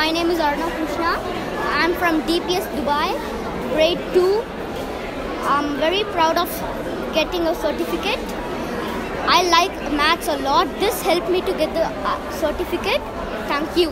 My name is Arnav Krishna. I'm from DPS Dubai, grade 2. I'm very proud of getting a certificate. I like maths a lot. This helped me to get the uh, certificate. Thank you.